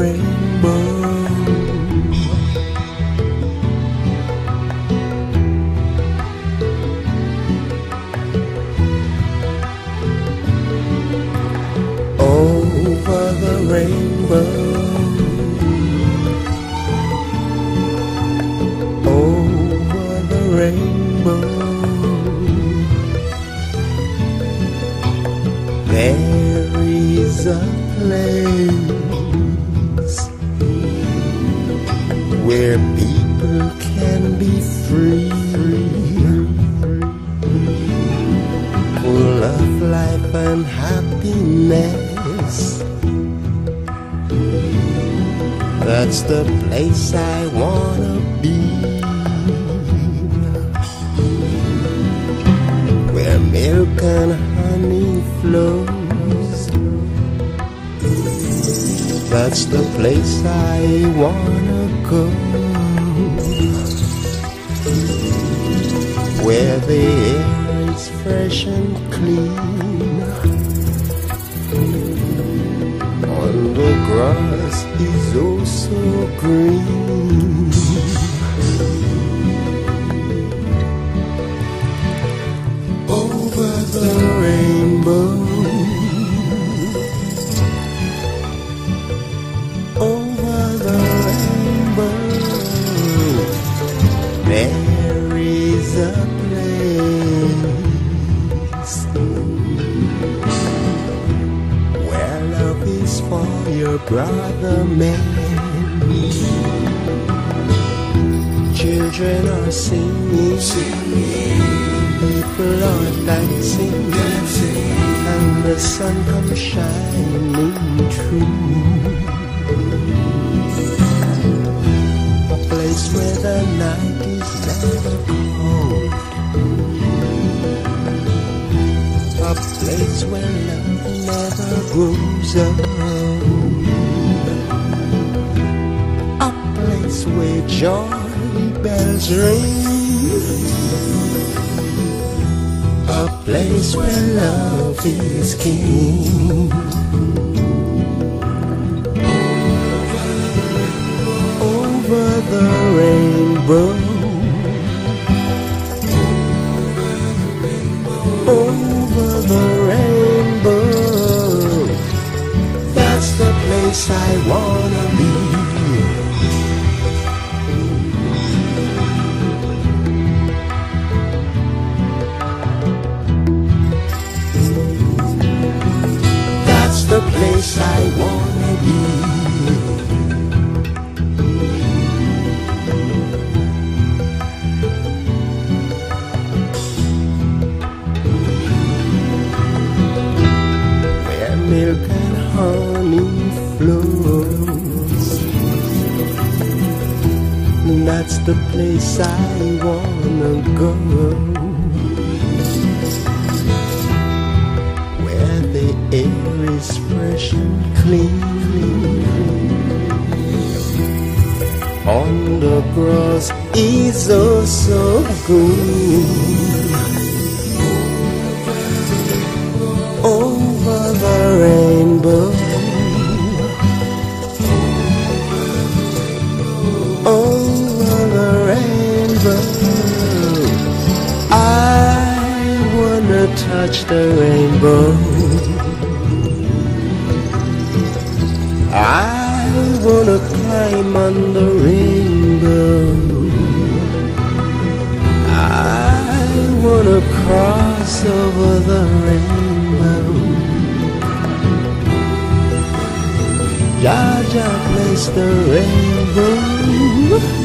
rainbow. Over the rainbow. Over the rainbow. There is a place. Where people can be free, full of life and happiness. That's the place I wanna be. Where milk and honey flows. That's the place I wanna Where the air is fresh and clean. And the grass is also green. Where love is for your brother man. Children are singing, people are dancing, and the sun comes shining through. A place where the night is never cold. A place where love never old. A place where joy bells ring. A place where love is king. Place I wanna be. That's the place I wanna That's the place I wanna go. where the air is fresh and clean. On the grass is oh so green. Touch the rainbow. I wanna climb on the rainbow. I wanna cross over the rainbow. Jah placed the rainbow